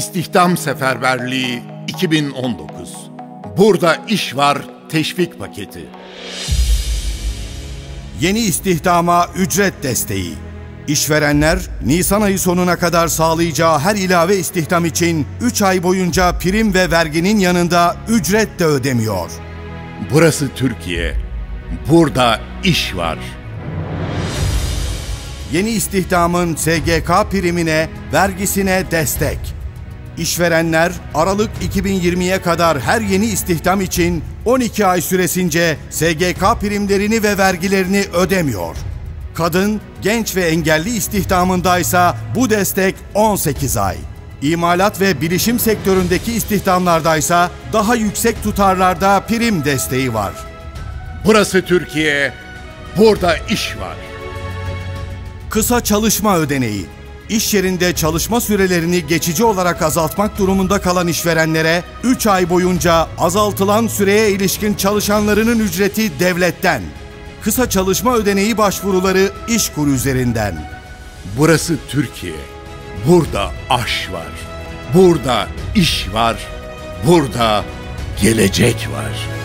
İstihdam Seferberliği 2019. Burada iş var teşvik paketi. Yeni istihdama ücret desteği. İşverenler Nisan ayı sonuna kadar sağlayacağı her ilave istihdam için 3 ay boyunca prim ve verginin yanında ücret de ödemiyor. Burası Türkiye. Burada iş var. Yeni istihdamın SGK primine, vergisine destek. İşverenler Aralık 2020'ye kadar her yeni istihdam için 12 ay süresince SGK primlerini ve vergilerini ödemiyor. Kadın, genç ve engelli istihdamındaysa bu destek 18 ay. İmalat ve bilişim sektöründeki istihdamlardaysa daha yüksek tutarlarda prim desteği var. Burası Türkiye. Burada iş var. Kısa çalışma ödeneği. İş yerinde çalışma sürelerini geçici olarak azaltmak durumunda kalan işverenlere 3 ay boyunca azaltılan süreye ilişkin çalışanlarının ücreti devletten. Kısa çalışma ödeneği başvuruları İşkur üzerinden. Burası Türkiye. Burada aş var. Burada iş var. Burada gelecek var.